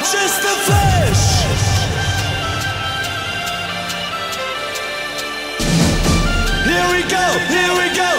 just the flesh. Here we go, here we go,